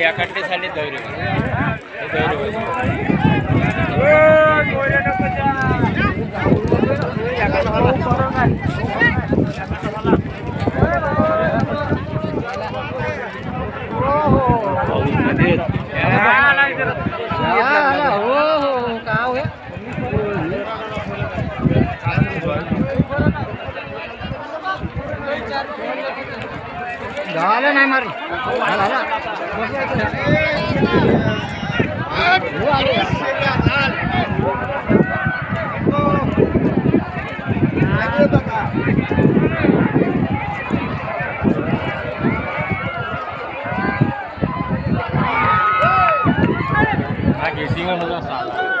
এই একাটটি সাইডে দৌড়ে দৌড়ে ও কাউ डाले नहीं मारी। हाँ, किसी में मज़ा साला।